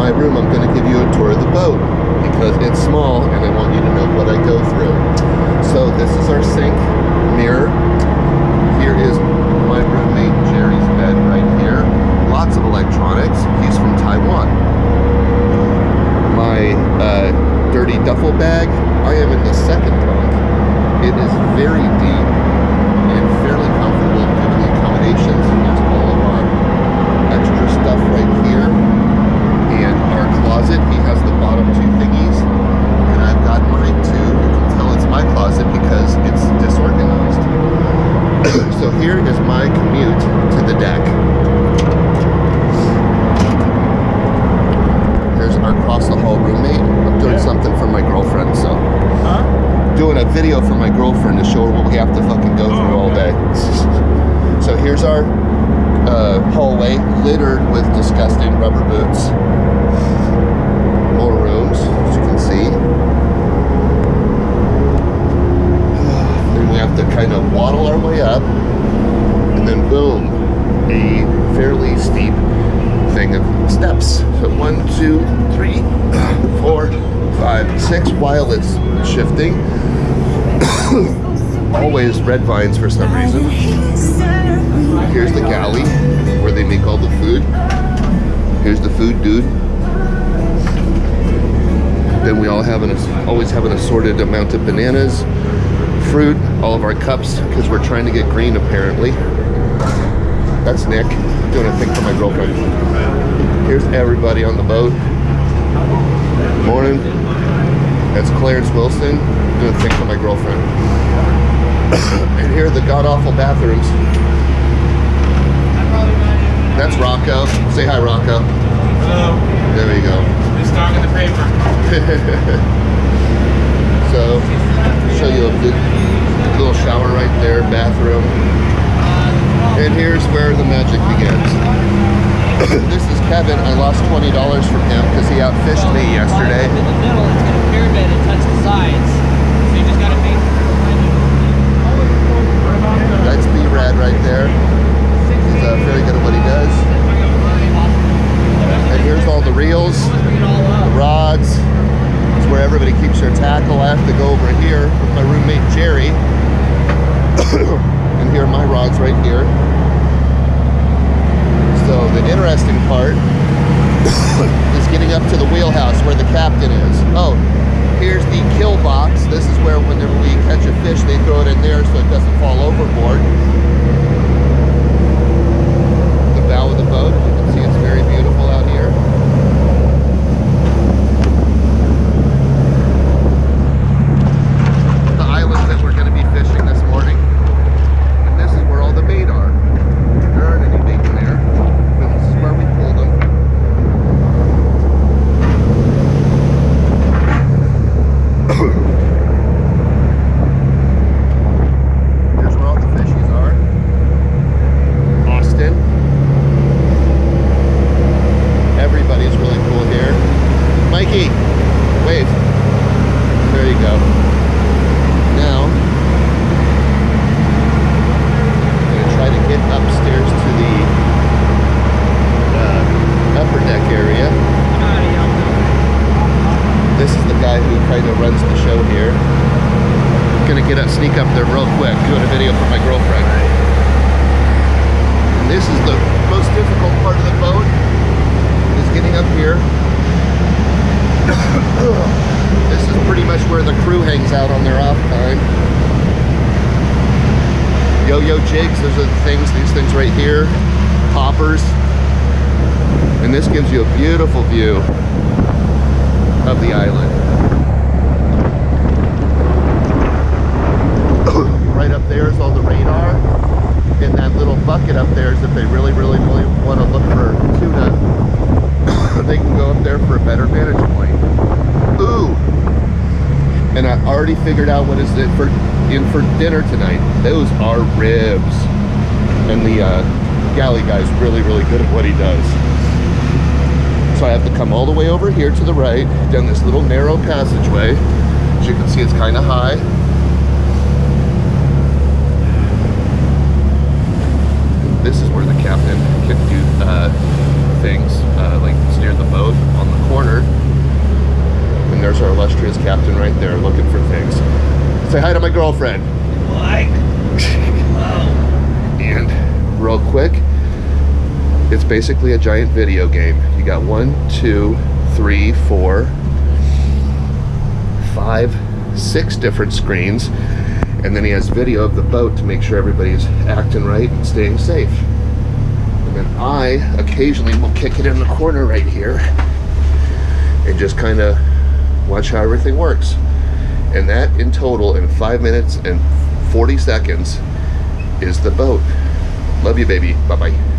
my room, I'm going to give you a tour of the boat because it's small and I want you to know what I go through. So this is our sink mirror. Here is my roommate Jerry's bed right here. Lots of electronics. He's from Taiwan. My uh, dirty duffel bag. I am in the second bunk. It is very deep and fairly comfortable given the accommodations. There's all of our extra stuff right here. Is my commute to the deck. There's our cross the hall roommate. I'm doing something for my girlfriend, so Huh? doing a video for my girlfriend to show her what we have to fucking go through all day. So here's our uh, hallway littered with disgusting rubber boots. More rooms, as you can see. Then we have to kind of waddle our way up, and then boom, a fairly steep thing of steps. So one, two, three, four, five, six, while it's shifting. Always red vines for some reason. Here's the galley where they make all the food. Here's the food dude. Then we all have an always have an assorted amount of bananas, fruit, all of our cups because we're trying to get green apparently. That's Nick doing a thing for my girlfriend. Here's everybody on the boat. Morning. That's Clarence Wilson doing a thing for my girlfriend. and here are the god awful bathrooms. That's Rocco. Say hi, Rocco. Hello. There we go. Just talking the paper. So, show you a little shower right there, bathroom. Uh, And here's where the magic begins. this is Kevin. I lost $20 from him because he outfished me yesterday. In the middle, it's got a pyramid and touch the sides. So you just gotta make That's B-Rad right there. He's uh, very good at what he does. And here's all the reels, the rods. It's where everybody keeps their tackle. I have to go over here with my roommate Jerry. and here are my rods right here. Interesting part is getting up to the wheelhouse where the captain is. Oh, here's the kill box. This is where whenever we catch a fish, they throw it in there so it doesn't fall overboard. The bow of the boat, you can see it's very beautiful out here. The islands that we're going to be fishing this morning. And this is where all the bait are. There aren't any bait in there. But this is where we pulled them. Here's where all the fishies are. Austin. Everybody's really cool here. Mikey, wave. There you go. Now, I'm gonna try to get upstairs to the uh, upper deck area. This is the guy who kind of runs the show here. Gonna get up, sneak up there real quick, doing a video for my girlfriend. And this is the most difficult part of the boat, is getting up here. this is pretty much where the crew hangs off time. Yo-yo jigs, those are the things, these things right here. Poppers. And this gives you a beautiful view of the island. right up there is all the radar. And that little bucket up there is if they really, really, really want to look for tuna, they can go up there for a better vantage point. Ooh! And I already figured out what is it for in for dinner tonight. Those are ribs. And the uh, galley guy's really, really good at what he does. So I have to come all the way over here to the right, down this little narrow passageway. As you can see, it's kind of high. This is where the captain can do uh, things uh, like steer the boat on the Say hi to my girlfriend. Like, And real quick, it's basically a giant video game. You got one, two, three, four, five, six different screens. And then he has video of the boat to make sure everybody's acting right and staying safe. And then I occasionally will kick it in the corner right here and just kind of watch how everything works. And that in total, in five minutes and 40 seconds, is the boat. Love you, baby. Bye bye.